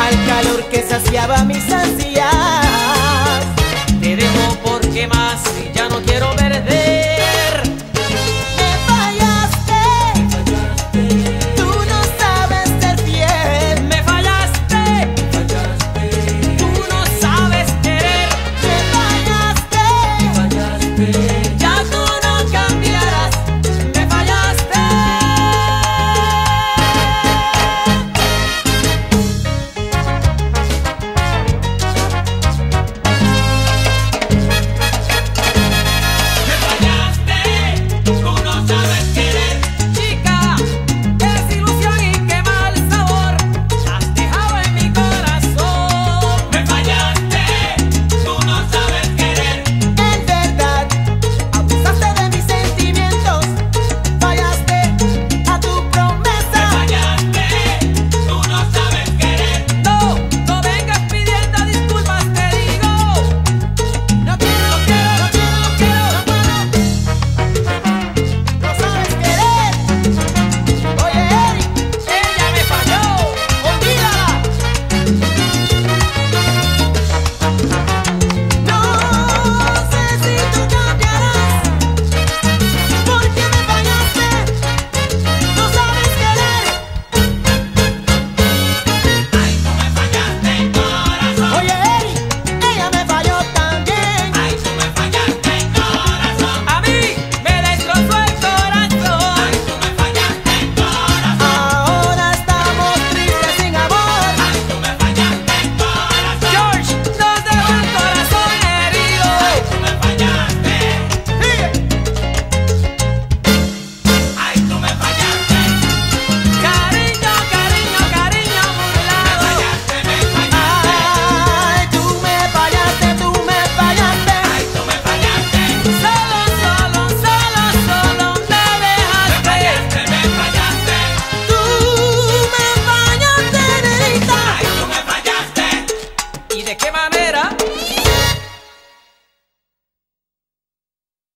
al calor que saciaba mis ansias. Te dejo porque más ya no quiero verte.